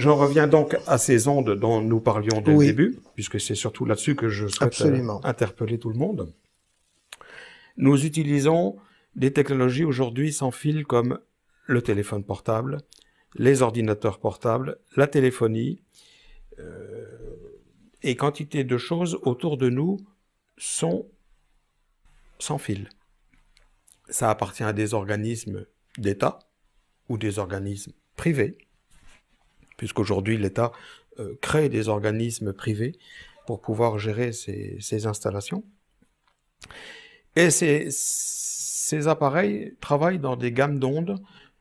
J'en reviens donc à ces ondes dont nous parlions dès le début, puisque c'est surtout là-dessus que je souhaite euh, interpeller tout le monde. Nous utilisons des technologies aujourd'hui sans fil comme le téléphone portable, les ordinateurs portables, la téléphonie, euh, et quantité de choses autour de nous sont sans fil. Ça appartient à des organismes d'État ou des organismes privés, puisqu'aujourd'hui l'État euh, crée des organismes privés pour pouvoir gérer ces, installations. Et ces, ces appareils travaillent dans des gammes d'ondes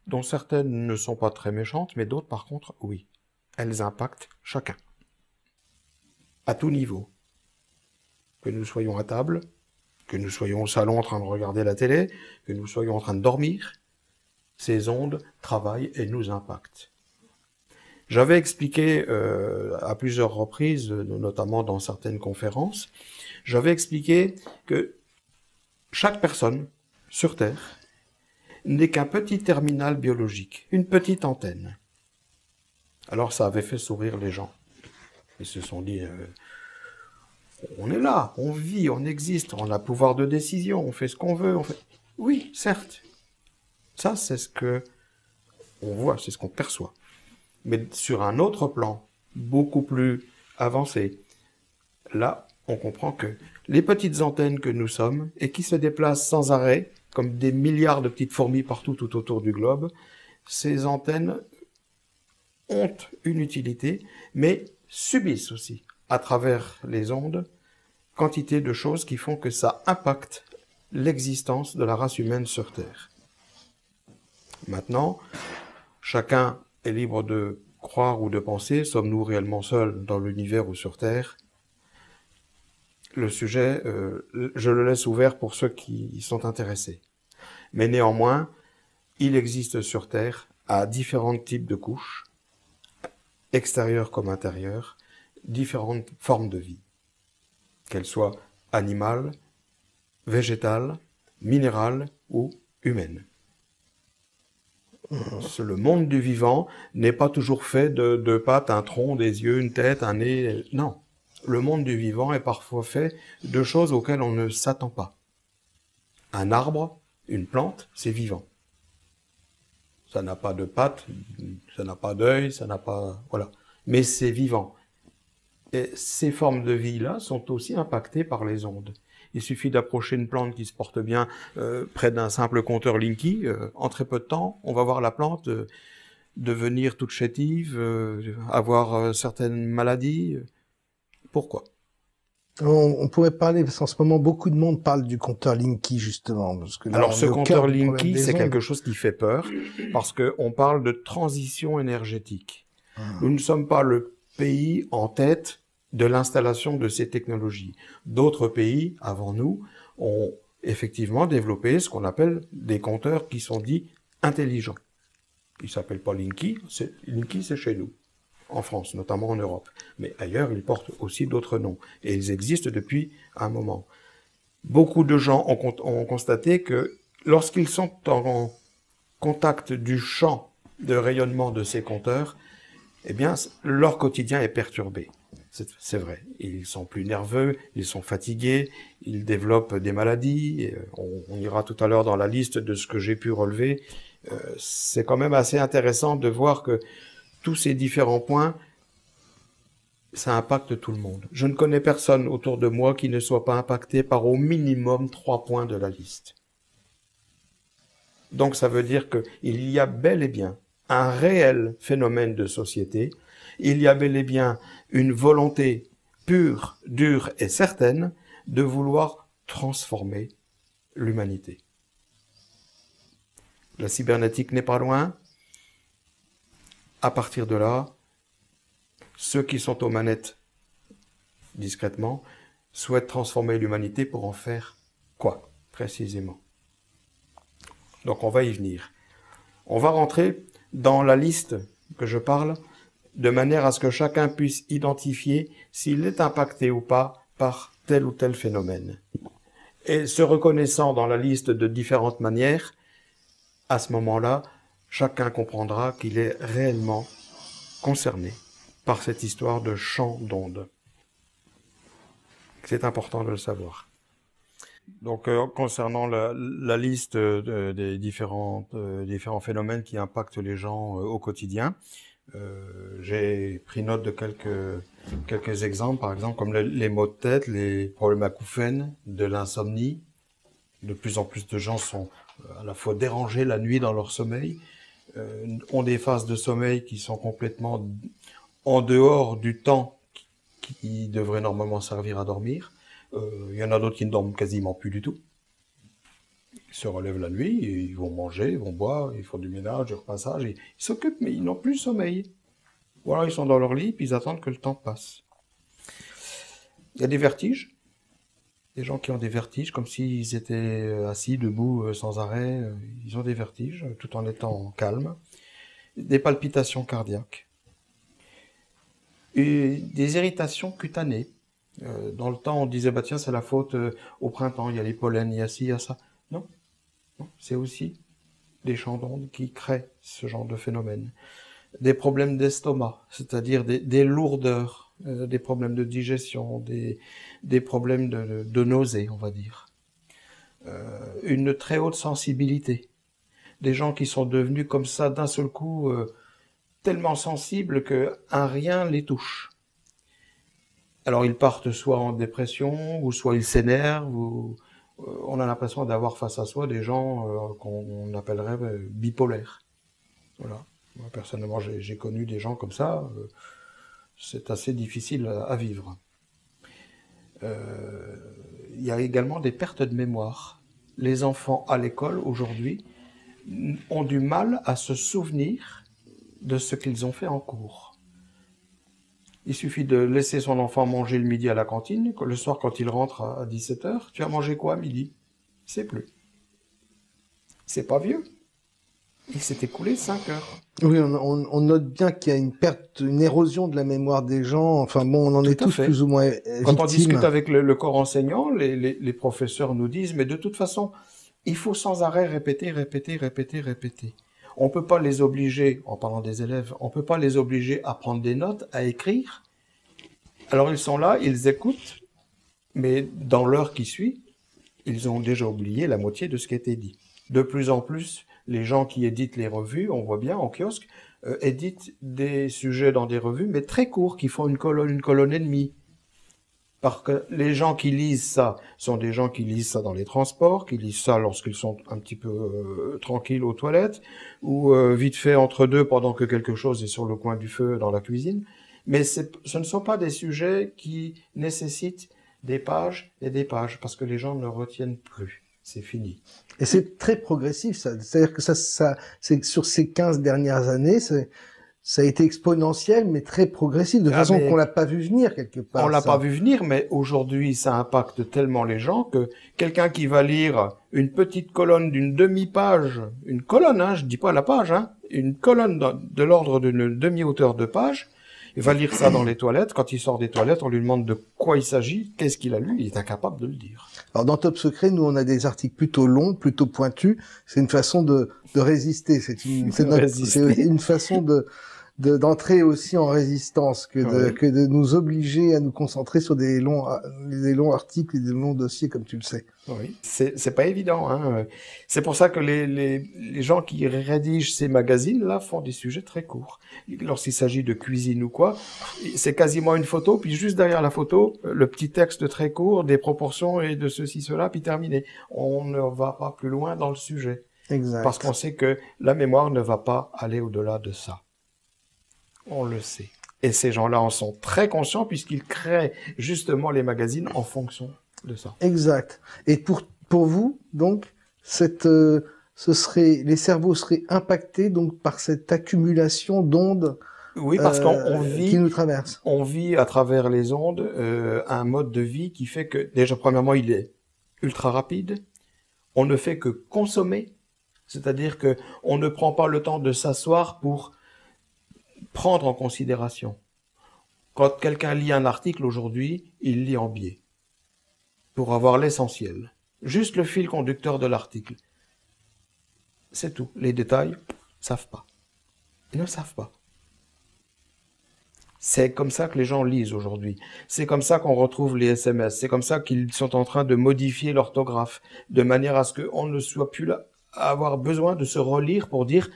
dont certaines ne sont pas très méchantes, mais d'autres par contre, oui. Elles impactent chacun. À tout niveau. Que nous soyons à table, que nous soyons au salon en train de regarder la télé, que nous soyons en train de dormir, ces ondes travaillent et nous impactent. J'avais expliqué euh, à plusieurs reprises, notamment dans certaines conférences, j'avais expliqué que chaque personne sur Terre n'est qu'un petit terminal biologique, une petite antenne. Alors ça avait fait sourire les gens. Ils se sont dit, euh, on est là, on vit, on existe, on a pouvoir de décision, on fait ce qu'on veut. On fait... Oui, certes. Ça, c'est ce que on voit, c'est ce qu'on perçoit. Mais sur un autre plan, beaucoup plus avancé, là, on comprend que les petites antennes que nous sommes et qui se déplacent sans arrêt, comme des milliards de petites fourmis partout tout autour du globe, ces antennes ont une utilité, mais subissent aussi, à travers les ondes, quantité de choses qui font que ça impacte l'existence de la race humaine sur Terre. Maintenant, chacun est libre de croire ou de penser, sommes-nous réellement seuls dans l'univers ou sur Terre? Le sujet, euh, je le laisse ouvert pour ceux qui y sont intéressés. Mais néanmoins, il existe sur Terre, à différents types de couches, extérieures comme intérieures, différentes formes de vie, qu'elles soient animales, végétales, minérales ou humaines. Le monde du vivant n'est pas toujours fait de, de pattes, un tronc, des yeux, une tête, un nez. Non. Le monde du vivant est parfois fait de choses auxquelles on ne s'attend pas. Un arbre une plante, c'est vivant. Ça n'a pas de pattes, ça n'a pas d'œil, ça n'a pas... Voilà. Mais c'est vivant. Et ces formes de vie-là sont aussi impactées par les ondes. Il suffit d'approcher une plante qui se porte bien euh, près d'un simple compteur Linky. Euh, en très peu de temps, on va voir la plante euh, devenir toute chétive, avoir certaines maladies. Pourquoi? On, pourrait parler, parce qu'en ce moment, beaucoup de monde parle du compteur Linky, justement. Parce que Alors, ce compteur Linky, c'est quelque chose qui fait peur, parce qu'on parle de transition énergétique. Ah. Nous ne sommes pas le pays en tête de l'installation de ces technologies. D'autres pays, avant nous, ont effectivement développé ce qu'on appelle des compteurs qui sont dits intelligents. Ils s'appellent pas Linky, Linky c'est chez nous en France, notamment en Europe. Mais ailleurs, ils portent aussi d'autres noms. Et ils existent depuis un moment. Beaucoup de gens ont, constaté que lorsqu'ils sont en contact du champ de rayonnement de ces compteurs, eh bien, leur quotidien est perturbé. C'est vrai. Ils sont plus nerveux, ils sont fatigués, ils développent des maladies. On, on ira tout à l'heure dans la liste de ce que j'ai pu relever. Euh, c'est quand même assez intéressant de voir que tous ces différents points, ça impacte tout le monde. Je ne connais personne autour de moi qui ne soit pas impacté par au minimum trois points de la liste. Donc ça veut dire qu'il y a bel et bien un réel phénomène de société, il y a bel et bien une volonté pure, dure et certaine de vouloir transformer l'humanité. La cybernétique n'est pas loin, à partir de là, ceux qui sont aux manettes discrètement souhaitent transformer l'humanité pour en faire quoi précisément? Donc on va y venir. On va rentrer dans la liste que je parle de manière à ce que chacun puisse identifier s'il est impacté ou pas par tel ou tel phénomène. Et se reconnaissant dans la liste de différentes manières, à ce moment-là, chacun comprendra qu'il est réellement concernés par cette histoire de champ d'ondes. C'est important de le savoir. Donc, euh, concernant la, liste des différents, euh, différents phénomènes qui impactent les gens euh, au quotidien, j'ai pris note de quelques, quelques exemples, par exemple comme les maux de tête, les problèmes acouphènes, de l'insomnie. De plus en plus de gens sont à la fois dérangés la nuit dans leur sommeil, ont des phases de sommeil qui sont complètement en dehors du temps qui devrait normalement servir à dormir. Euh, il y en a d'autres qui ne dorment quasiment plus du tout. Ils se relèvent la nuit, ils vont manger, ils vont boire, ils font du ménage, du repassage, ils s'occupent, mais ils n'ont plus sommeil. Voilà, ils sont dans leur lit, puis ils attendent que le temps passe. Il y a des vertiges. Des gens qui ont des vertiges, comme s'ils étaient euh, assis, debout, euh, sans arrêt. Ils ont des vertiges, tout en étant calmes. Des palpitations cardiaques. Des irritations cutanées. Euh, dans le temps, on disait, bah tiens, c'est la faute euh, au printemps, il y a les pollens, il y a ci, il y a ça. Non, c'est aussi des champs d'ondes qui créent ce genre de phénomène. Des problèmes d'estomac, c'est-à-dire des, lourdeurs, euh, des problèmes de digestion, des, problèmes de, de, nausée, on va dire. une très haute sensibilité. Des gens qui sont devenus comme ça d'un seul coup tellement sensibles que un rien les touche. Alors ils partent soit en dépression, ou soit ils s'énervent, ou euh, on a l'impression d'avoir face à soi des gens euh, qu'on appellerait euh, bipolaires. Voilà. Moi, personnellement, j'ai connu des gens comme ça. c'est assez difficile à, vivre. Il y a également des pertes de mémoire. Les enfants à l'école aujourd'hui ont du mal à se souvenir de ce qu'ils ont fait en cours. Il suffit de laisser son enfant manger le midi à la cantine. Le soir, quand il rentre à 17h, tu as mangé quoi à midi C'est plus. C'est pas vieux. Il s'est écoulé 5 heures. Oui, on, note bien qu'il y a une perte, une érosion de la mémoire des gens. Enfin bon, on en est tous plus ou moins victimes. Quand on discute avec le, corps enseignant, les, les, professeurs nous disent, mais de toute façon, il faut sans arrêt répéter, répéter, répéter, répéter. On ne peut pas les obliger, en parlant des élèves, on ne peut pas les obliger à prendre des notes, à écrire. Alors ils sont là, ils écoutent, mais dans l'heure qui suit, ils ont déjà oublié la moitié de ce qui a été dit. De plus en plus, les gens qui éditent les revues, on voit bien en kiosque, euh, éditent des sujets dans des revues, mais très courts, qui font une colonne, une colonne et demie. Parce que les gens qui lisent ça sont des gens qui lisent ça dans les transports, qui lisent ça lorsqu'ils sont un petit peu euh, tranquilles aux toilettes, ou euh, vite fait entre deux pendant que quelque chose est sur le coin du feu dans la cuisine. Mais ce ne sont pas des sujets qui nécessitent des pages et des pages, parce que les gens ne retiennent plus. C'est fini. Et c'est très progressif, ça. C'est-à-dire que ça, ça c'est sur ces 15 dernières années, c'est ça a été exponentiel, mais très progressif, de ah, façon qu'on l'a pas vu venir quelque part. On l'a pas vu venir, mais aujourd'hui, ça impacte tellement les gens que quelqu'un qui va lire une petite colonne d'une demi-page, une colonne, hein, je dis pas la page, hein, une colonne de l'ordre d'une demi-hauteur de page, il va lire ça dans les toilettes. Quand il sort des toilettes, on lui demande de quoi il s'agit, qu'est-ce qu'il a lu, il est incapable de le dire. Alors dans Top Secret, nous on a des articles plutôt longs, plutôt pointus. C'est une façon de, de résister. C'est une, c'est une façon de d'entrer aussi en résistance que de, que de nous obliger à nous concentrer sur des longs, des longs articles et des longs dossiers, comme tu le sais. Oui, c'est pas évident. Hein. C'est pour ça que les, les, les, gens qui rédigent ces magazines-là font des sujets très courts. Lorsqu'il s'agit de cuisine ou quoi, c'est quasiment une photo, puis juste derrière la photo, le petit texte très court, des proportions et de ceci, cela, puis terminé. On ne va pas plus loin dans le sujet. Exact. Parce qu'on sait que la mémoire ne va pas aller au-delà de ça on le sait. Et ces gens-là en sont très conscients puisqu'ils créent justement les magazines en fonction de ça. Exact. Et pour, pour vous, donc, cette, euh, ce serait, les cerveaux seraient impactés donc par cette accumulation d'ondes oui, parce qu'on euh, vit, qui nous traverse. On vit à travers les ondes euh, un mode de vie qui fait que déjà premièrement il est ultra rapide. On ne fait que consommer, c'est-à-dire que on ne prend pas le temps de s'asseoir pour prendre en considération. Quand quelqu'un lit un article aujourd'hui, il lit en biais. Pour avoir l'essentiel. Juste le fil conducteur de l'article. C'est tout. Les détails, savent pas. Ils ne savent pas. C'est comme ça que les gens lisent aujourd'hui. C'est comme ça qu'on retrouve les SMS. C'est comme ça qu'ils sont en train de modifier l'orthographe de manière à ce qu'on ne soit plus là à avoir besoin de se relire pour dire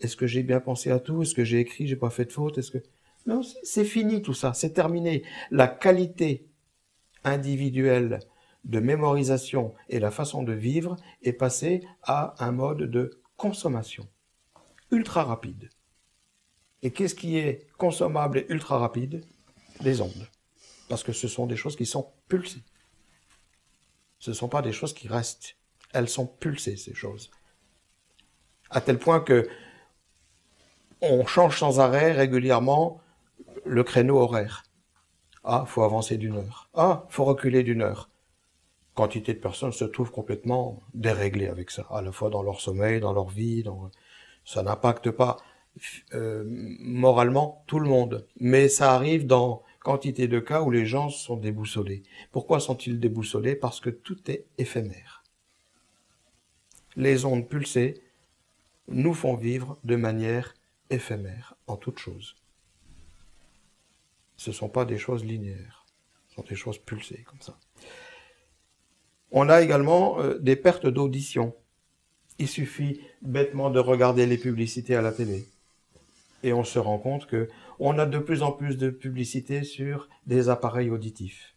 est-ce que j'ai bien pensé à tout? Est-ce que j'ai écrit? J'ai pas fait de faute? Est-ce que non C'est fini tout ça. C'est terminé. La qualité individuelle de mémorisation et la façon de vivre est passée à un mode de consommation ultra rapide. Et qu'est-ce qui est consommable et ultra rapide? Les ondes. Parce que ce sont des choses qui sont pulsées. Ce ne sont pas des choses qui restent. Elles sont pulsées, ces choses. À tel point que on change sans arrêt régulièrement le créneau horaire. Ah, faut avancer d'une heure. Ah, faut reculer d'une heure. Quantité de personnes se trouvent complètement déréglées avec ça, à la fois dans leur sommeil, dans leur vie. Ça n'impacte pas euh, moralement tout le monde. Mais ça arrive dans quantité de cas où les gens sont déboussolés. Pourquoi sont-ils déboussolés? Parce que tout est éphémère. Les ondes pulsées nous font vivre de manière éphémère en toute chose. Ce ne sont pas des choses linéaires, ce sont des choses pulsées comme ça. On a également euh, des pertes d'audition. Il suffit bêtement de regarder les publicités à la télé et on se rend compte que on a de plus en plus de publicités sur des appareils auditifs.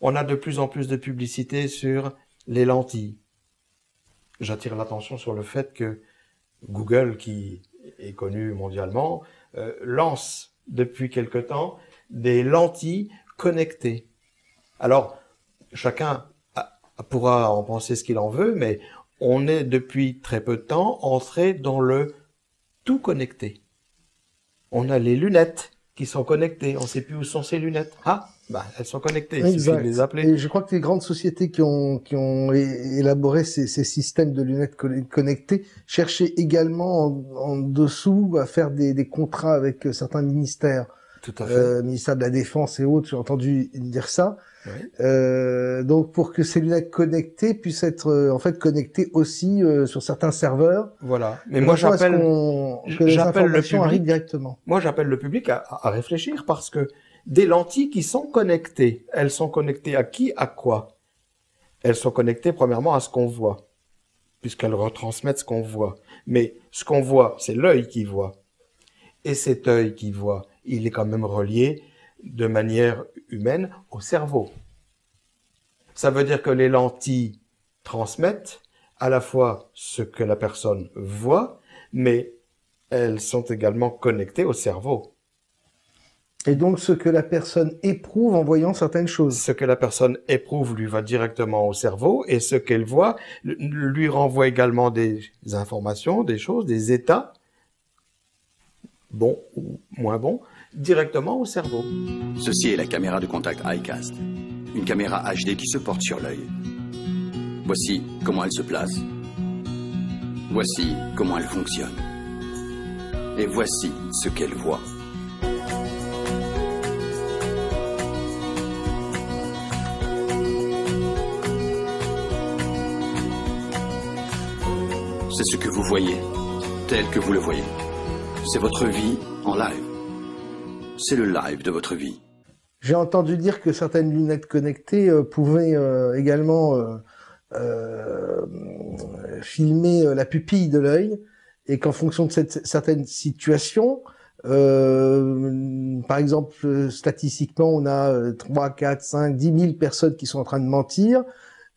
On a de plus en plus de publicités sur les lentilles. J'attire l'attention sur le fait que Google, qui est connu mondialement, euh, lance depuis quelque temps des lentilles connectées. Alors, chacun pourra en penser ce qu'il en veut, mais on est depuis très peu de temps entré dans le tout connecté. On a les lunettes qui sont connectées. On ne sait plus où sont ces lunettes. Ah, bah, elles sont connectées. Il suffit de les appeler. Et je crois que les grandes sociétés qui ont, qui ont élaboré ces, ces systèmes de lunettes connectées cherchaient également en, dessous à faire des, des contrats avec certains ministères. Tout à fait. Euh, ministère de la Défense et autres, j'ai entendu dire ça. Euh, donc pour que ces lunettes connectées puissent être euh, en fait connectées aussi euh, sur certains serveurs. Voilà. Mais moi j'appelle j'appelle le public directement? Moi j'appelle le public à, à, réfléchir parce que des lentilles qui sont connectées, elles sont connectées à qui, à quoi? Elles sont connectées premièrement à ce qu'on voit, puisqu'elles retransmettent ce qu'on voit. Mais ce qu'on voit, c'est l'œil qui voit. Et cet œil qui voit, il est quand même relié de manière humaine au cerveau. Ça veut dire que les lentilles transmettent à la fois ce que la personne voit, mais elles sont également connectées au cerveau. Et donc ce que la personne éprouve en voyant certaines choses. Ce que la personne éprouve lui va directement au cerveau et ce qu'elle voit lui renvoie également des informations, des choses, des états, bons ou moins bons, directement au cerveau. Ceci est la caméra de contact iCast, une caméra HD qui se porte sur l'œil. Voici comment elle se place. Voici comment elle fonctionne. Et voici ce qu'elle voit. C'est ce que vous voyez, tel que vous le voyez. C'est votre vie en live c'est le live de votre vie. J'ai entendu dire que certaines lunettes connectées euh, pouvaient euh, également euh, filmer la pupille de l'œil et qu'en fonction de certaines situations, par exemple, statistiquement, on a 3, 4, 5, 10 000 personnes qui sont en train de mentir.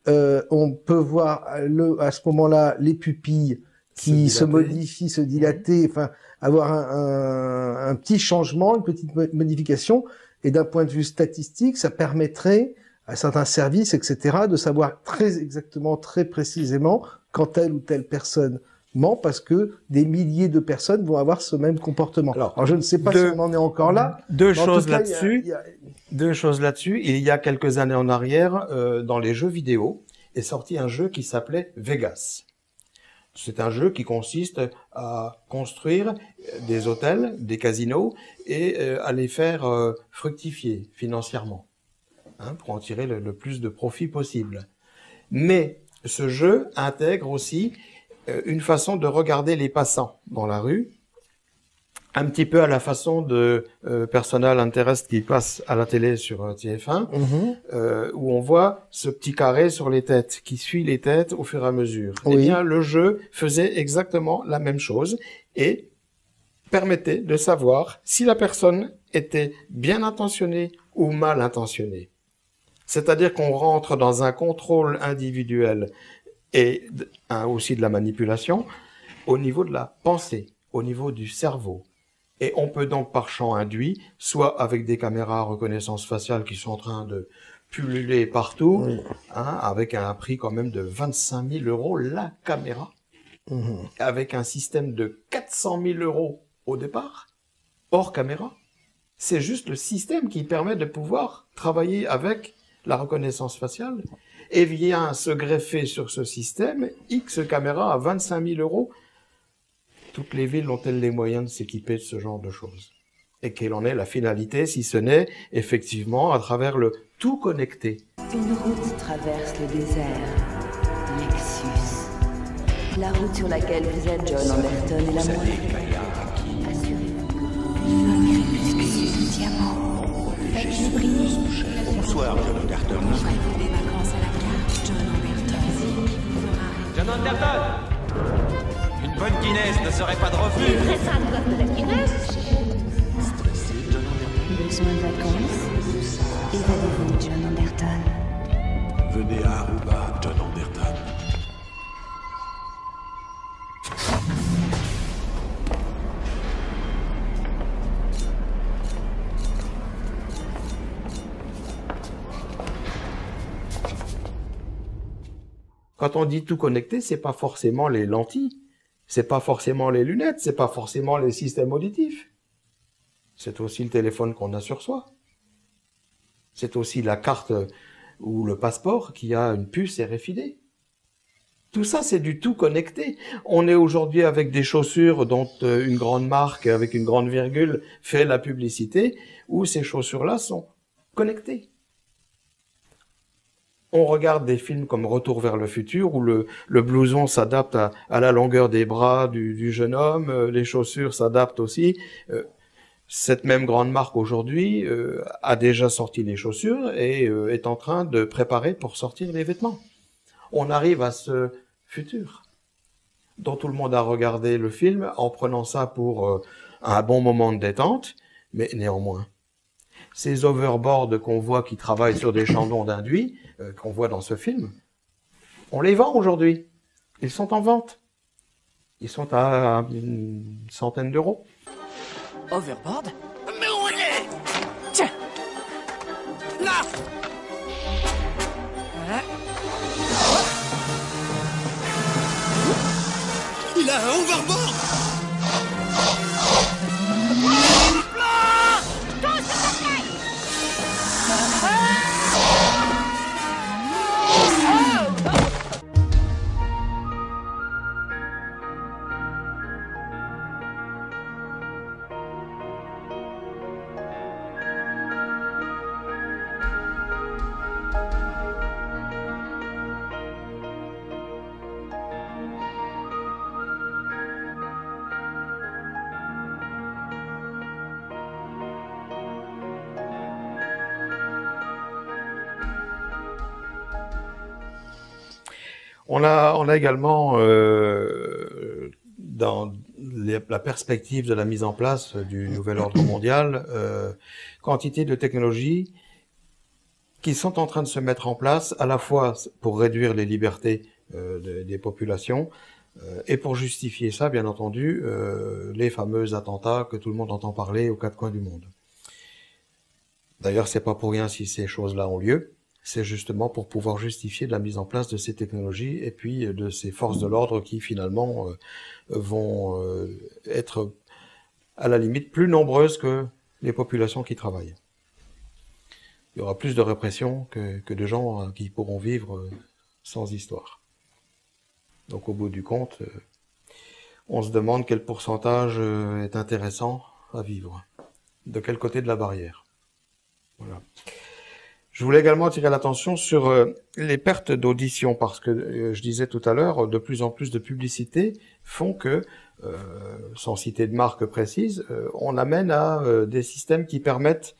On peut voir le, à ce moment-là les pupilles qui se, modifient, se dilater, enfin avoir un, un, petit changement, une petite modification. Et d'un point de vue statistique, ça permettrait à certains services, etc., de savoir très exactement, très précisément quand telle ou telle personne parce que des milliers de personnes vont avoir ce même comportement. Alors, je ne sais pas si on en est encore là. Deux choses là-dessus. Deux choses là-dessus. Il y a quelques années en arrière, euh, dans les jeux vidéo, est sorti un jeu qui s'appelait Vegas. C'est un jeu qui consiste à construire des hôtels, des casinos et euh, à les faire euh, fructifier financièrement hein, pour en tirer le, plus de profit possible. Mais ce jeu intègre aussi euh, une façon de regarder les passants dans la rue un petit peu à la façon de euh, Personal Interest qui passe à la télé sur euh, TF1, mhm. euh, où on voit ce petit carré sur les têtes, qui suit les têtes au fur et à mesure. Eh bien, le jeu faisait exactement la même chose et permettait de savoir si la personne était bien intentionnée ou mal intentionnée. C'est-à-dire qu'on rentre dans un contrôle individuel et aussi de la manipulation au niveau de la pensée, au niveau du cerveau. Et on peut donc par champ induit, soit avec des caméras reconnaissance faciale qui sont en train de pulluler partout, hein, avec un prix quand même de 25 000 euros la caméra, mhm. avec un système de 400 000 euros au départ, hors caméra. C'est juste le système qui permet de pouvoir travailler avec la reconnaissance faciale et vient se greffer sur ce système X caméras à 25 000 euros toutes les villes ont-elles les moyens de s'équiper de ce genre de choses? Et quelle en est la finalité, si ce n'est effectivement à travers le tout connecté? Une route traverse le désert. Nexus. La route sur laquelle vous êtes John Anderton et la moindre. Assurez-vous. diamant. Bonsoir, John Anderton. John Anderton bonne Guinness ne serait pas de refus. C'est très simple, de la Guinness. Stressé, John Anderton. Besoin de vacances Évadez-vous, John Anderton. Venez à Aruba, John Anderton. Quand on dit tout connecté, c'est pas forcément les lentilles c'est pas forcément les lunettes, c'est pas forcément les systèmes auditifs. C'est aussi le téléphone qu'on a sur soi. C'est aussi la carte ou le passeport qui a une puce RFID. Tout ça, c'est du tout connecté. On est aujourd'hui avec des chaussures dont euh, une grande marque avec une grande virgule fait la publicité, où ces chaussures-là sont connectées on regarde des films comme Retour vers le futur où le, blouson s'adapte à, la longueur des bras du, jeune homme, euh, les chaussures s'adaptent aussi. Euh, cette même grande marque aujourd'hui euh, a déjà sorti les chaussures et est en train de préparer pour sortir les vêtements. On arrive à ce futur dont tout le monde a regardé le film en prenant ça pour un bon moment de détente, mais néanmoins. Ces overboards qu'on voit qui travaillent sur des chandons d'induit, euh, qu'on voit dans ce film, on les vend aujourd'hui. Ils sont en vente. Ils sont à une centaine d'euros. Overboard? Mais où il est? Tiens Là Il a un overboard On a, également, euh, dans la perspective de la mise en place du nouvel ordre mondial, euh, quantité de technologies qui sont en train de se mettre en place, à la fois pour réduire les libertés euh, des populations, et pour justifier ça, bien entendu, les fameux attentats que tout le monde entend parler aux quatre coins du monde. D'ailleurs, c'est pas pour rien si ces choses-là ont lieu c'est justement pour pouvoir justifier la mise en place de ces technologies et puis euh, de ces forces de l'ordre qui finalement euh, vont euh, être à la limite plus nombreuses que les populations qui travaillent. Il y aura plus de répression que, que de gens qui pourront vivre sans histoire. Donc au bout du compte, on se demande quel pourcentage est intéressant à vivre. De quel côté de la barrière? Voilà. Je voulais également attirer l'attention sur euh, les pertes d'audition parce que euh, je disais tout à l'heure, de plus en plus de publicités font que sans citer de marque précise, on amène à des systèmes qui permettent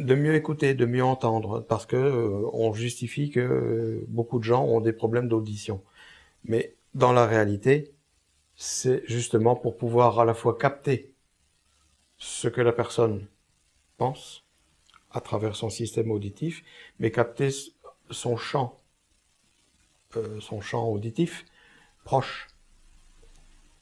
de mieux écouter, de mieux entendre, parce que on justifie que beaucoup de gens ont des problèmes d'audition. Mais dans la réalité, c'est justement pour pouvoir à la fois capter ce que la personne pense à travers son système auditif, mais capter son champ, euh, son champ auditif proche.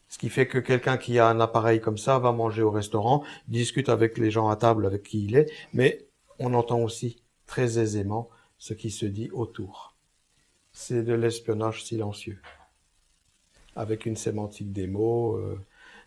Ce qui fait que quelqu'un qui a un appareil comme ça va manger au restaurant, discute avec les gens à table avec qui il est, mais on entend aussi très aisément ce qui se dit autour. C'est de l'espionnage silencieux avec une sémantique des mots, euh,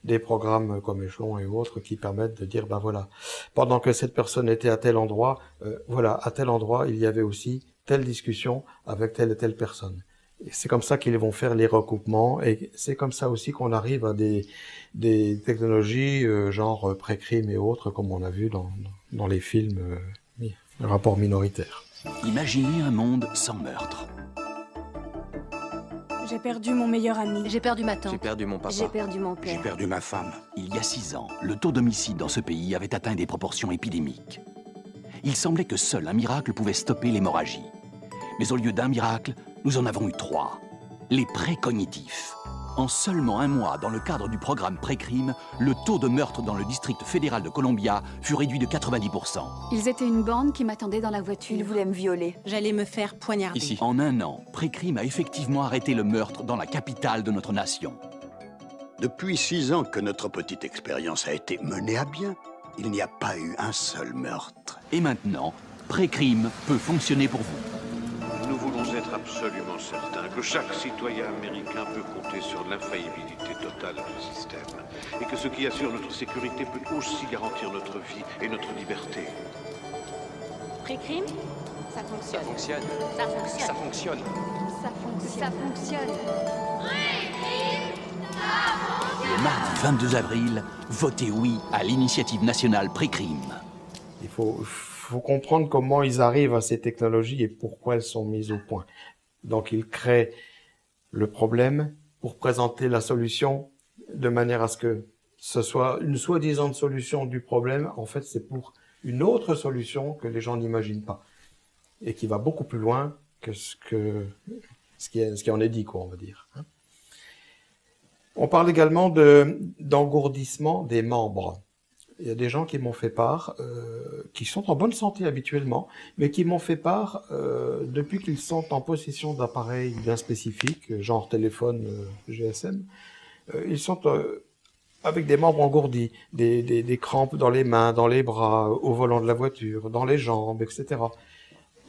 des programmes comme Échelon et autres qui permettent de dire, ben voilà, pendant que cette personne était à tel endroit, euh, voilà, à tel endroit, il y avait aussi telle discussion avec telle et telle personne. C'est comme ça qu'ils vont faire les recoupements et c'est comme ça aussi qu'on arrive à des, des technologies euh, genre pré-crime et autres, comme on a vu dans, dans les films euh, rapport minoritaire. Imaginez un monde sans meurtre. J'ai perdu mon meilleur ami. J'ai perdu ma tante. J'ai perdu mon papa. J'ai perdu mon père. J'ai perdu ma femme. Il y a six ans, le taux d'homicide dans ce pays avait atteint des proportions épidémiques. Il semblait que seul un miracle pouvait stopper l'hémorragie. Mais au lieu d'un miracle, nous en avons eu trois. Les précognitifs. En seulement un mois, dans le cadre du programme Précrime, le taux de meurtre dans le district fédéral de Columbia fut réduit de 90%. Ils étaient une bande qui m'attendait dans la voiture. Ils voulaient me violer. J'allais me faire poignarder. Ici. En un an, Précrime a effectivement arrêté le meurtre dans la capitale de notre nation. Depuis six ans que notre petite expérience a été menée à bien, il n'y a pas eu un seul meurtre. Et maintenant, Précrime peut fonctionner pour vous absolument certain que chaque citoyen américain peut sur l'infaillibilité totale du système et que ce qui assure notre sécurité peut aussi garantir notre vie et notre liberté. Pré-crime Ça fonctionne. Ça fonctionne. Ça fonctionne. Ça fonctionne. Ça fonctionne. Ça fonctionne. Le mardi 22 avril, votez oui à l'initiative nationale Pré-crime. Il faut, faut comprendre comment ils arrivent à ces technologies et pourquoi elles sont mises au point. Donc il crée le problème pour présenter la solution de manière à ce que ce soit une soi-disant solution du problème. En fait, c'est pour une autre solution que les gens n'imaginent pas et qui va beaucoup plus loin que ce que ce qui, ce qui en est dit, quoi, on va dire. Hein. On parle également de d'engourdissement des membres il y a des gens qui m'ont fait part, euh, qui sont en bonne santé habituellement, mais qui m'ont fait part euh, depuis qu'ils sont en possession d'appareils bien spécifiques, genre téléphone euh, GSM, ils sont avec des membres engourdis, des, des, crampes dans les mains, dans les bras, au volant de la voiture, dans les jambes, etc.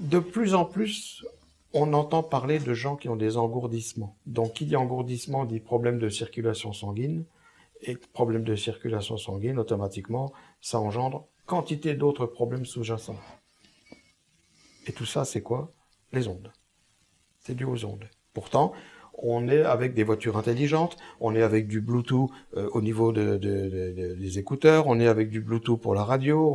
De plus en plus, on entend parler de gens qui ont des engourdissements. Donc, qui dit engourdissement dit problème de circulation sanguine et problème de circulation sanguine, automatiquement, ça engendre quantité d'autres problèmes sous-jacents. Et tout ça, c'est quoi? Les ondes. C'est dû aux ondes. Pourtant, on est avec des voitures intelligentes, on est avec du Bluetooth euh, au niveau de, des écouteurs, on est avec du Bluetooth pour la radio,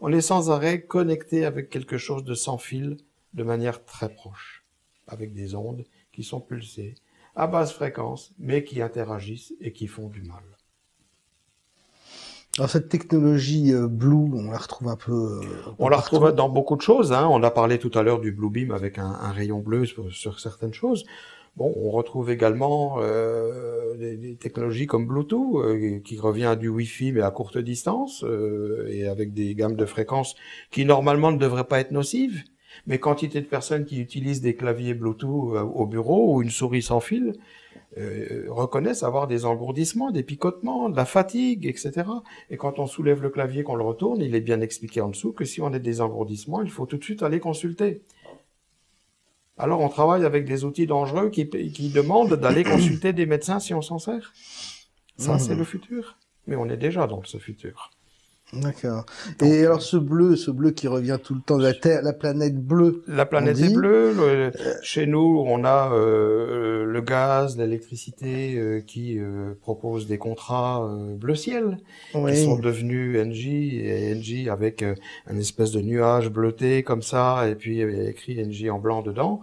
on est sans arrêt connecté avec quelque chose de sans fil, de manière très proche, avec des ondes qui sont pulsées à basse fréquence, mais qui interagissent et qui font du mal. Alors cette technologie euh, Blue, on la retrouve un peu. Euh, on la retrouve dans beaucoup de choses. Hein. On a parlé tout à l'heure du Blue Beam avec un, un rayon bleu sur, sur, certaines choses. Bon, on retrouve également euh, des, des, technologies comme Bluetooth, euh, qui revient à du Wi-Fi mais à courte distance euh, et avec des gammes de fréquences qui normalement ne devraient pas être nocives. Mais quantité de personnes qui utilisent des claviers Bluetooth au bureau ou une souris sans fil, euh, reconnaissent avoir des engourdissements, des picotements, de la fatigue, etc. Et quand on soulève le clavier, qu'on le retourne, il est bien expliqué en dessous que si on a des engourdissements, il faut tout de suite aller consulter. Alors on travaille avec des outils dangereux qui, qui demandent d'aller consulter des médecins si on s'en sert. Ça, c'est mmh. le futur. Mais on est déjà dans ce futur. D'accord. Et alors ce bleu, ce bleu qui revient tout le temps de la Terre, la planète bleue. La planète est bleue. Euh. chez nous, on a euh, le gaz, l'électricité euh, qui euh, propose des contrats bleu ciel oui. qui sont devenus NJ et NJ avec un espèce de nuage bleuté comme ça et puis écrit NJ en blanc dedans.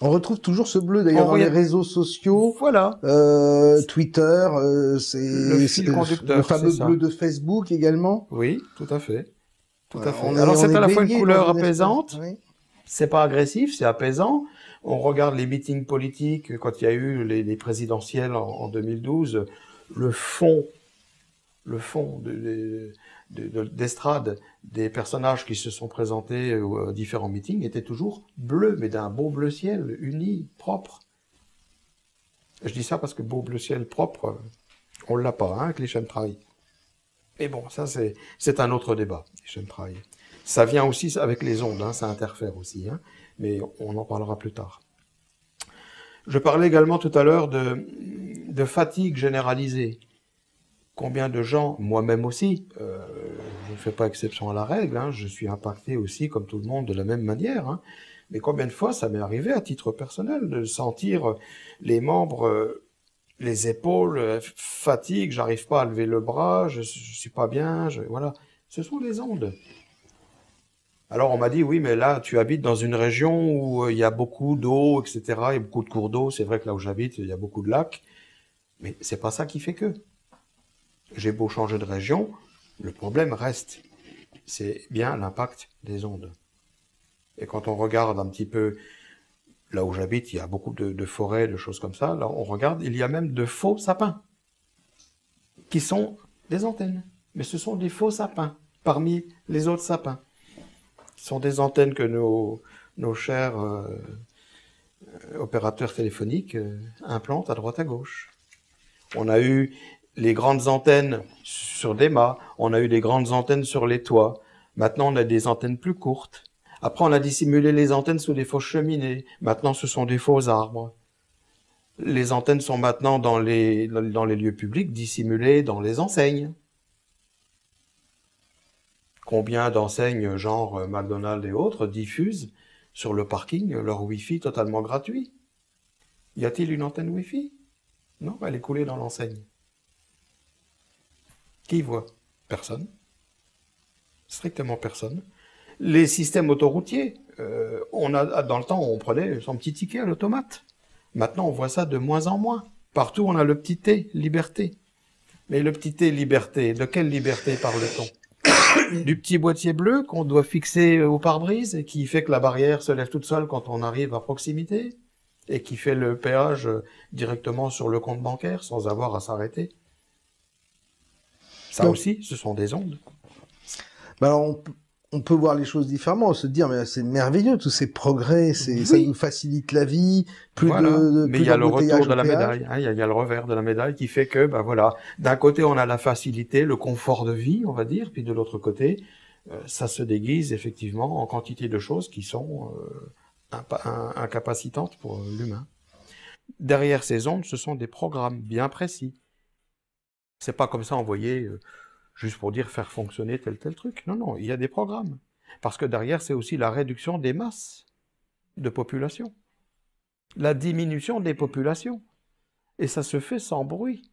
On retrouve toujours ce bleu d'ailleurs dans les réseaux sociaux. Voilà. Euh, Twitter, euh, c'est le, fameux bleu de Facebook également. Oui, tout à fait. Tout à fait. Alors c'est à la fois une couleur apaisante. C'est pas agressif, c'est apaisant. On regarde les meetings politiques quand il y a eu les, présidentielles en, 2012. Le fond, le fond d'estrade des personnages qui se sont présentés aux différents meetings étaient toujours bleus, mais d'un beau bleu ciel, uni, propre. Je dis ça parce que beau bleu ciel propre, on l'a pas hein, avec les chemtrails. Mais bon, ça c'est un autre débat, les chemtrails. Ça vient aussi avec les ondes, hein, ça interfère aussi, hein, mais on en parlera plus tard. Je parlais également tout à l'heure de fatigue généralisée combien de gens, moi-même aussi, euh, je ne fais pas exception à la règle, hein, je suis impacté aussi comme tout le monde de la même manière, hein, mais combien de fois ça m'est arrivé à titre personnel de sentir les membres, euh, les épaules, euh, fatigue, j'arrive pas à lever le bras, je, je suis pas bien, voilà, ce sont les ondes. Alors on m'a dit oui, mais là tu habites dans une région où il y a beaucoup d'eau, etc. Il y a beaucoup de cours d'eau. C'est vrai que là où j'habite, il y a beaucoup de lacs, mais c'est pas ça qui fait que j'ai beau changer de région, le problème reste. C'est bien l'impact des ondes. Et quand on regarde un petit peu là où j'habite, il y a beaucoup de, forêts, de choses comme ça. Là, on regarde, il y a même de faux sapins qui sont des antennes. Mais ce sont des faux sapins parmi les autres sapins. Ce sont des antennes que nos, chers euh, opérateurs téléphoniques euh, implantent à droite à gauche. On a eu les grandes antennes sur des mâts, on a eu des grandes antennes sur les toits. Maintenant, on a des antennes plus courtes. Après, on a dissimulé les antennes sous des fausses cheminées. Maintenant, ce sont des faux arbres. Les antennes sont maintenant dans les, dans les lieux publics, dissimulées dans les enseignes. Combien d'enseignes, genre McDonald's et autres, diffusent sur le parking leur Wi-Fi totalement gratuit? Y a-t-il une antenne Wi-Fi? Non, elle est coulée dans l'enseigne. Qui voit Personne. Strictement personne. Les systèmes autoroutiers, euh, on a, dans le temps, on prenait son petit ticket à l'automate. Maintenant, on voit ça de moins en moins. Partout, on a le petit T, liberté. Mais le petit T, liberté, de quelle liberté parle-t-on? Du petit boîtier bleu qu'on doit fixer au pare-brise et qui fait que la barrière se lève toute seule quand on arrive à proximité et qui fait le péage directement sur le compte bancaire sans avoir à s'arrêter. Ça aussi, ce sont des ondes. Bah on, peut voir les choses différemment, se dire mais c'est merveilleux tous ces progrès, ça nous facilite la vie, plus de, mais il y a le retour de la médaille, hein, il, y a, le revers de la médaille qui fait que bah voilà, d'un côté on a la facilité, le confort de vie, on va dire, puis de l'autre côté euh, ça se déguise effectivement en quantité de choses qui sont euh, incapacitantes pour l'humain. Derrière ces ondes, ce sont des programmes bien précis c'est pas comme ça envoyé euh, juste pour dire faire fonctionner tel tel truc. Non, non, il y a des programmes. Parce que derrière, c'est aussi la réduction des masses de population. La diminution des populations. Et ça se fait sans bruit.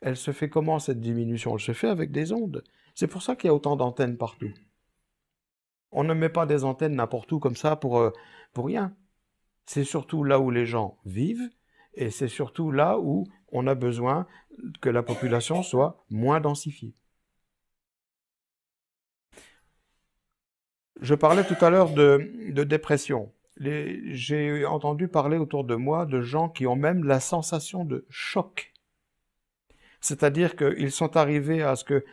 Elle se fait comment cette diminution? Elle se fait avec des ondes. C'est pour ça qu'il y a autant d'antennes partout. On ne met pas des antennes n'importe où comme ça pour, euh, pour rien. C'est surtout là où les gens vivent et c'est surtout là où on a besoin que la population soit moins densifiée. Je parlais tout à l'heure de, dépression. J'ai entendu parler autour de moi de gens qui ont même la sensation de choc. C'est-à-dire qu'ils sont arrivés à ce que,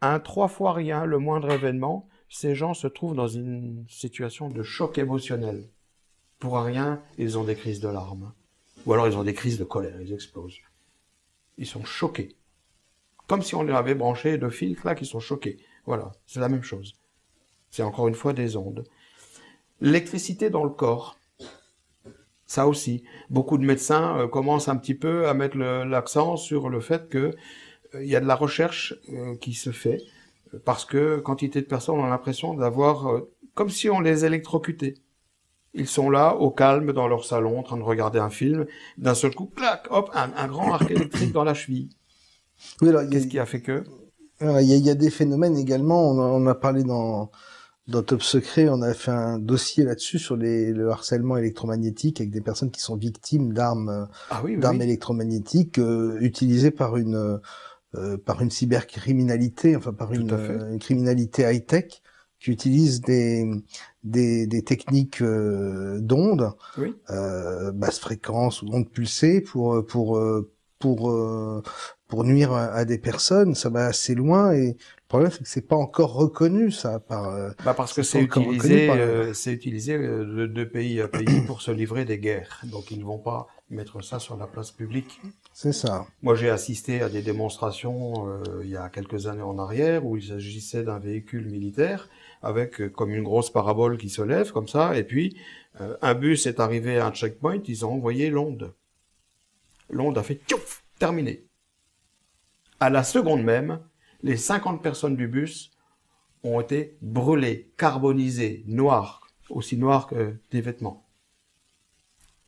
un trois fois rien, le moindre événement, ces gens se trouvent dans une situation de choc émotionnel. Pour rien, ils ont des crises de larmes. Ou alors ils ont des crises de colère, ils explosent. Ils sont choqués. Comme si on leur avait branché deux fils, là, qui sont choqués. Voilà, c'est la même chose. C'est encore une fois des ondes. L'électricité dans le corps, ça aussi. Beaucoup de médecins euh, commencent un petit peu à mettre l'accent sur le fait que euh, il y a de la recherche euh, qui se fait parce que quantité de personnes ont l'impression d'avoir comme si on les électrocutait. Ils sont là, au calme, dans leur salon, en train de regarder un film. D'un seul coup, clac, hop, un, grand arc électrique dans la cheville. Oui, Qu'est-ce qui a fait que? Il y, a, des phénomènes également. On a, parlé dans dans Top Secret, on a fait un dossier là-dessus sur les, le harcèlement électromagnétique avec des personnes qui sont victimes d'armes ah d'armes électromagnétiques euh, utilisées par une euh, par une cybercriminalité, enfin par une, une criminalité high-tech qui utilise des, des, des techniques euh, d'ondes, oui. euh, basse fréquence ou ondes pulsées pour pour pour pour nuire à, des personnes. Ça va assez loin et le problème c'est que c'est pas encore reconnu ça par. Bah parce que c'est utilisé, c'est utilisé de, de, pays à pays pour se livrer des guerres. Donc ils ne vont pas mettre ça sur la place publique. C'est ça. Moi, j'ai assisté à des démonstrations euh, il y a quelques années en arrière où il s'agissait d'un véhicule militaire avec euh, comme une grosse parabole qui se lève comme ça, et puis euh, un bus est arrivé à un checkpoint, ils ont envoyé l'onde. L'onde a fait tchouf, terminé. À la seconde même, les 50 personnes du bus ont été brûlées, carbonisées, noires, aussi noires que des vêtements.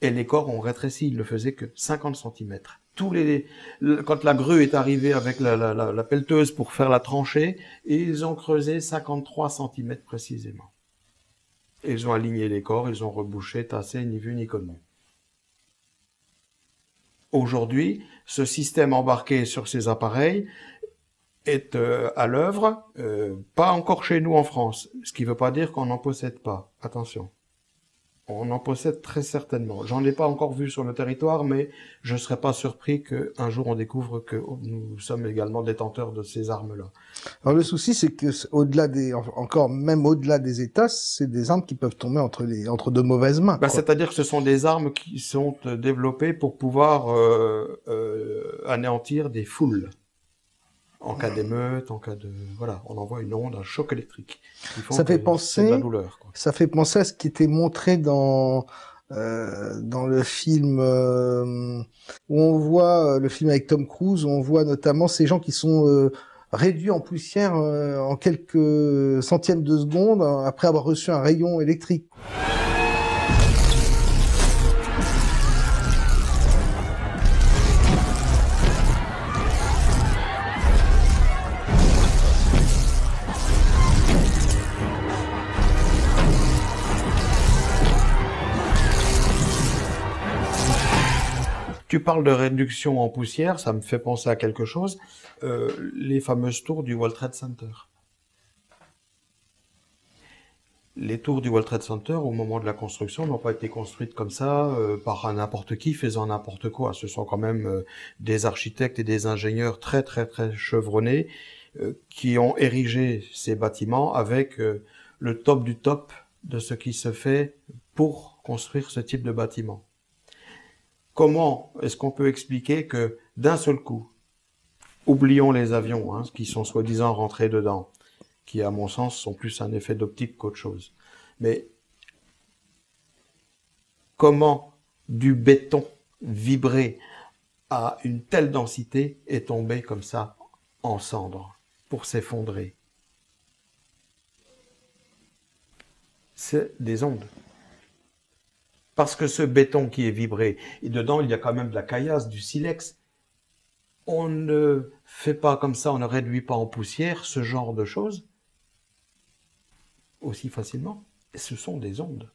Et les corps ont rétréci, ils ne faisaient que 50 cm. Tous les, quand la grue est arrivée avec la, la, pelleteuse pour faire la tranchée, ils ont creusé 53 cm précisément. Ils ont aligné les corps, ils ont rebouché, tassé, ni vu ni connu. Aujourd'hui, ce système embarqué sur ces appareils est euh, à l'œuvre, euh, pas encore chez nous en France, ce qui ne veut pas dire qu'on n'en possède pas. Attention. On en possède très certainement. J'en ai pas encore vu sur le territoire, mais je ne serais pas surpris qu'un jour on découvre que nous sommes également détenteurs de ces armes-là. Alors le souci, c'est que au-delà des, encore même au-delà des États, c'est des armes qui peuvent tomber entre les, entre de mauvaises mains. Bah, C'est-à-dire que ce sont des armes qui sont euh, développées pour pouvoir euh, euh, anéantir des foules en cas d'émeute, en cas de voilà, on envoie une onde, un choc électrique. Ça fait penser, ça fait penser à ce qui était montré dans euh, dans le film euh, où on voit euh, le film avec Tom Cruise, où on voit notamment ces gens qui sont euh, réduits en poussière en quelques centièmes de seconde après avoir reçu un rayon électrique. Tu parles de réduction en poussière, ça me fait penser à quelque chose. Euh, les fameuses tours du World Trade Center. Les tours du World Trade Center, au moment de la construction, n'ont pas été construites comme ça euh, par n'importe qui faisant n'importe quoi. Ce sont quand même euh, des architectes et des ingénieurs très très très chevronnés qui ont érigé ces bâtiments avec le top du top de ce qui se fait pour construire ce type de bâtiment. Comment est-ce qu'on peut expliquer que d'un seul coup, oublions les avions, hein, qui sont soi-disant rentrés dedans, qui à mon sens sont plus un effet d'optique qu'autre chose, mais comment du béton vibré à une telle densité est tombé comme ça en cendres pour s'effondrer? C'est des ondes. Parce que ce béton qui est vibré, et dedans il y a quand même de la caillasse, du silex, on ne fait pas comme ça, on ne réduit pas en poussière ce genre de choses aussi facilement. Et ce sont des ondes.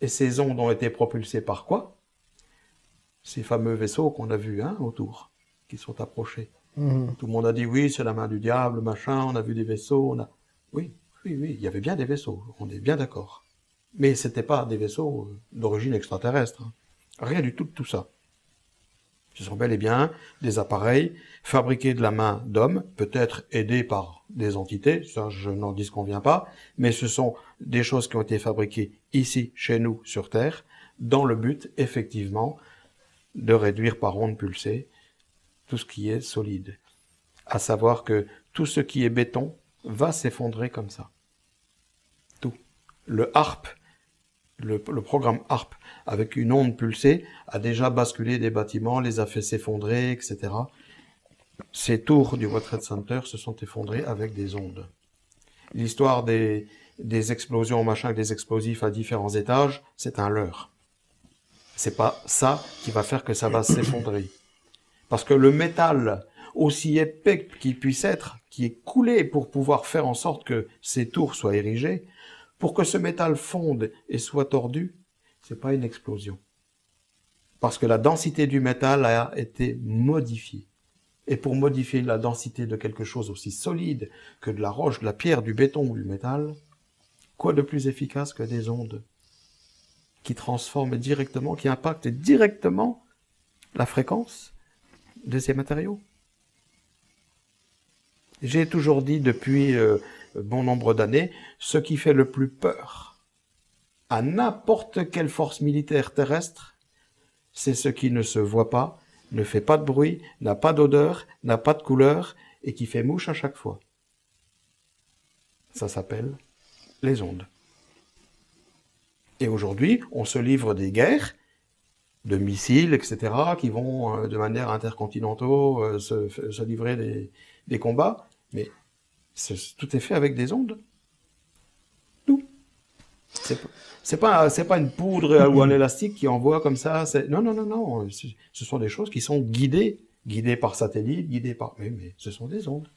Et ces ondes ont été propulsées par quoi? Ces fameux vaisseaux qu'on a vus hein, autour, qui sont approchés. Mmh. Tout le monde a dit oui, c'est la main du diable, machin, on a vu des vaisseaux, on a... Oui, oui, oui, il y avait bien des vaisseaux, on est bien d'accord. Mais c'était pas des vaisseaux euh, d'origine extraterrestre. Hein. Rien du tout de tout ça. Ce sont bel et bien des appareils fabriqués de la main d'hommes, peut-être aidés par des entités, ça je n'en disconviens pas, mais ce sont des choses qui ont été fabriquées ici, chez nous, sur Terre, dans le but, effectivement, de réduire par onde pulsée tout ce qui est solide. À savoir que tout ce qui est béton va s'effondrer comme ça. Tout. Le harpe le, programme HARP avec une onde pulsée a déjà basculé des bâtiments, les a fait s'effondrer, etc. Ces tours du World Trade Center se sont effondrés avec des ondes. L'histoire des, des explosions, machin, des explosifs à différents étages, c'est un leurre. C'est pas ça qui va faire que ça va s'effondrer. Parce que le métal aussi épais qu'il puisse être, qui est coulé pour pouvoir faire en sorte que ces tours soient érigées, pour que ce métal fonde et soit tordu, c'est pas une explosion. Parce que la densité du métal a été modifiée. Et pour modifier la densité de quelque chose aussi solide que de la roche, de la pierre, du béton ou du métal, quoi de plus efficace que des ondes qui transforment directement, qui impactent directement la fréquence de ces matériaux? J'ai toujours dit depuis euh, bon nombre d'années, ce qui fait le plus peur à n'importe quelle force militaire terrestre, c'est ce qui ne se voit pas, ne fait pas de bruit, n'a pas d'odeur, n'a pas de couleur et qui fait mouche à chaque fois. Ça s'appelle les ondes. Et aujourd'hui, on se livre des guerres de missiles, etc., qui vont euh, de manière intercontinentale euh, se, livrer des, des combats, mais tout est fait avec des ondes. Tout. C'est pas, c'est pas une poudre ou un élastique qui envoie comme ça. Non, non, non, non. Ce sont des choses qui sont guidées, guidées par satellite, guidées par. Mais, mais ce sont des ondes.